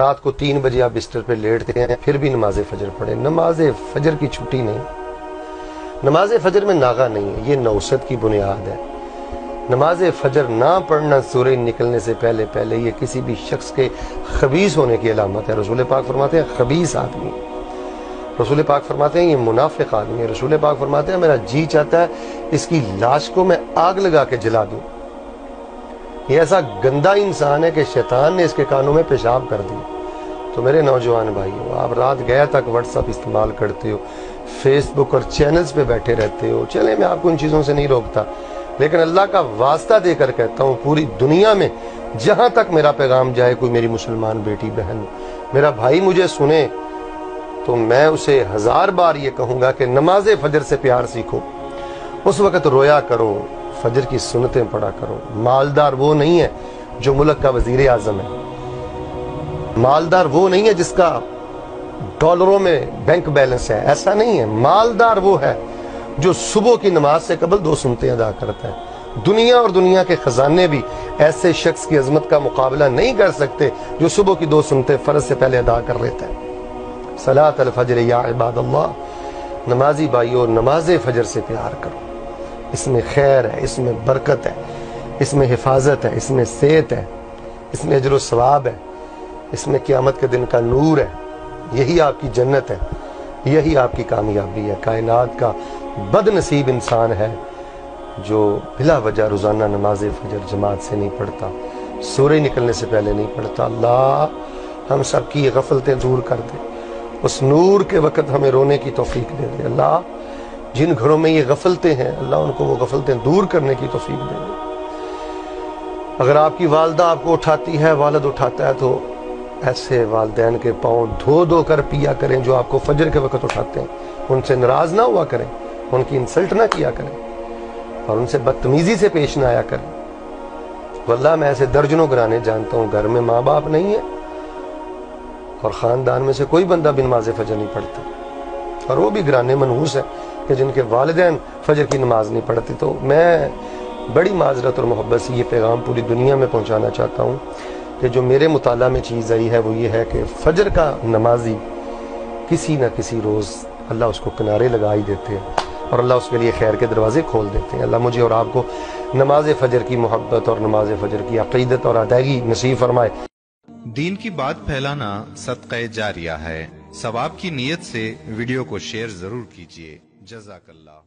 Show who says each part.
Speaker 1: रात को तीन बजे आप बिस्तर पे लेटते हैं, फिर भी नमाज़ फजर पढ़े। नमाज़ फजर की छुट्टी नहीं। नमाज़ फजर में नागा नहीं है, ये नौसत की बुनियाद है। नमाज़ फजर ना पढ़ना सूरज निकलने से पहले पहले ये किसी भी शख्स के खबीस होने की अलामत है। रसूल पाक फरमाते हैं, खबीस आदमी। रसूल पाक फरमाते हैं, ये मुनाफिक आदमी है। रसूल पाक फरमाते हैं, मेरा जी चाहता है, इसकी लाश को मैं आग लगा के जला दूँ। ये ऐसा गंदा इंसान है कि शैतान ने इसके कानों में पेशाब कर दिया। तो मेरे नौजवान भाइयों, आप रात गया तक व्हाट्सअप इस्तेमाल करते हो फेसबुक और चैनल्स पे बैठे रहते हो। चले, मैं आपको उन चीज़ों से नहीं रोकता। लेकिन अल्लाह का वास्ता देकर कहता हूँ, पूरी दुनिया में जहाँ तक मेरा पैगाम जाए, कोई मेरी मुसलमान बेटी, बहन, मेरा भाई मुझे सुने तो मैं उसे हज़ार बार ये कहूँगा कि नमाज़ फजर से प्यार सीखो। उस वक्त रोया करो फजर की सुनतें पढ़ा करो। मालदार वो नहीं है जो मुल्क का वज़ीर आज़म है। मालदार वो नहीं है जिसका डॉलरों में बैंक बैलेंस है। ऐसा नहीं है। मालदार वो है जो सुबह की नमाज़ से कबल दो सुनते अदा करता है। दुनिया और दुनिया के खजाने भी ऐसे शख्स की अजमत का मुकाबला नहीं कर सकते जो सुबह की दो सुनते फ़र्ज़ से पहले अदा कर लेता है। सलात फजर या इबाद नमाजी भाइयों, नमाज़ फजर से प्यार करो। इसमें खैर है, इसमें बरकत है, इसमें हिफाजत है, इसमें सेहत है, इसमें अजर सवाब है, इसमें क़्यामत के दिन का नूर है। यही आपकी जन्नत है, यही आपकी कामयाबी है। कायनात का बदनसीब इंसान है जो बिला वजह रोज़ाना नमाज़ फजर जमात से नहीं पढ़ता सूर्य निकलने से पहले नहीं पढ़ता। अल्लाह, हम सब की गफलतें दूर कर दे। उस नूर के वक़्त हमें रोने की तोफीक दे दे। अल्लाह जिन घरों में ये गफलते हैं, अल्लाह उनको वो गफलतें दूर करने की तोफीक दे अगर आपकी वालदा आपको उठाती है, वालद उठाता है तो ऐसे वालदेन के पाँव धो धो कर पिया करें जो आपको फजर के वक्त उठाते हैं। उनसे नाराज़ ना हुआ करें, उनकी इंसल्ट ना किया करें, और उनसे बदतमीजी से पेश ना आया करें। वल्ला, मैं ऐसे दर्जनों घराने जानता हूँ, घर में माँ बाप नहीं है, और ख़ानदान में से कोई बंदा बिन माज फजर नहीं पढ़ता। और वो भी घराने मनहूस है। कि जिनके वालदेन फजर की नमाज़ नहीं पढ़ते। तो मैं बड़ी माजरत और मोहब्बत से ये पैगाम पूरी दुनिया में पहुंचाना चाहता हूँ कि जो मेरे मुताला में चीज़ आई है, वो ये है कि फजर का नमाजी किसी न किसी रोज़ अल्लाह उसको किनारे लगा ही देते हैं और अल्लाह उसके लिए खैर के दरवाजे खोल देते हैं। अल्लाह मुझे और आपको नमाज़ फजर की मोहब्बत और नमाज़ फजर की अकीदत और अदायगी नसीब फरमाए।
Speaker 2: दीन की बात फैलाना सदक़ जारिया है। सवाब की नीयत से वीडियो को शेयर ज़रूर कीजिए। जजाकल्ला